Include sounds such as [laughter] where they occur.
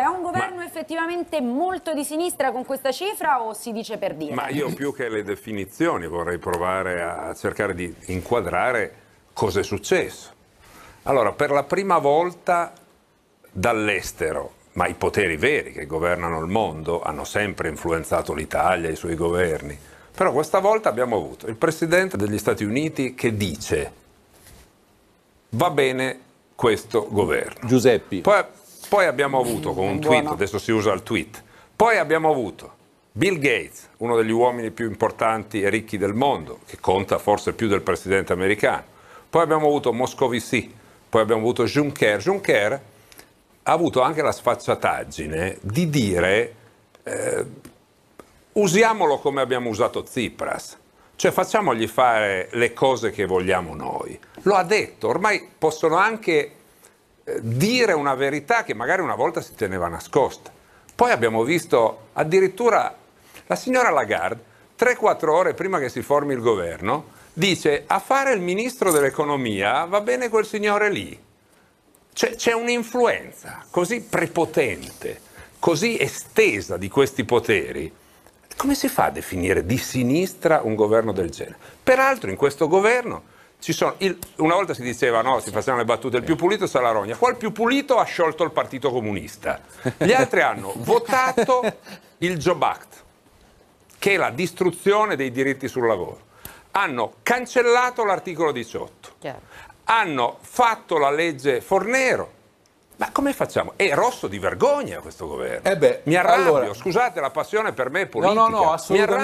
È un governo effettivamente molto di sinistra con questa cifra o si dice per dire? Ma io più che le definizioni vorrei provare a cercare di inquadrare cosa è successo. Allora, per la prima volta dall'estero, ma i poteri veri che governano il mondo hanno sempre influenzato l'Italia e i suoi governi, però questa volta abbiamo avuto il Presidente degli Stati Uniti che dice va bene questo governo. Giuseppi. Poi, poi abbiamo avuto con un tweet, adesso si usa il tweet, poi abbiamo avuto Bill Gates, uno degli uomini più importanti e ricchi del mondo, che conta forse più del presidente americano. Poi abbiamo avuto Moscovici, poi abbiamo avuto Juncker. Juncker ha avuto anche la sfacciataggine di dire eh, usiamolo come abbiamo usato Tsipras, cioè facciamogli fare le cose che vogliamo noi. Lo ha detto, ormai possono anche dire una verità che magari una volta si teneva nascosta. Poi abbiamo visto addirittura la signora Lagarde, 3-4 ore prima che si formi il governo, dice a fare il ministro dell'economia va bene quel signore lì. C'è, un'influenza così prepotente, così estesa di questi poteri. Come si fa a definire di sinistra un governo del genere? Peraltro in questo governo il- una volta si diceva no, si facevano le battute, il più pulito sarà la rogna. Qua il più pulito ha sciolto il Partito Comunista. Gli altri hanno [laughs] votato il Job Act, che è la distruzione dei diritti sul lavoro. Hanno cancellato l'articolo 18 Chiaro. hanno fatto la legge Fornero. Ma come facciamo? È rosso di vergogna questo governo. Eh beh, Mi arrabbio, allora- scusate, la passione per me è politica. No, no, no, assolutamente.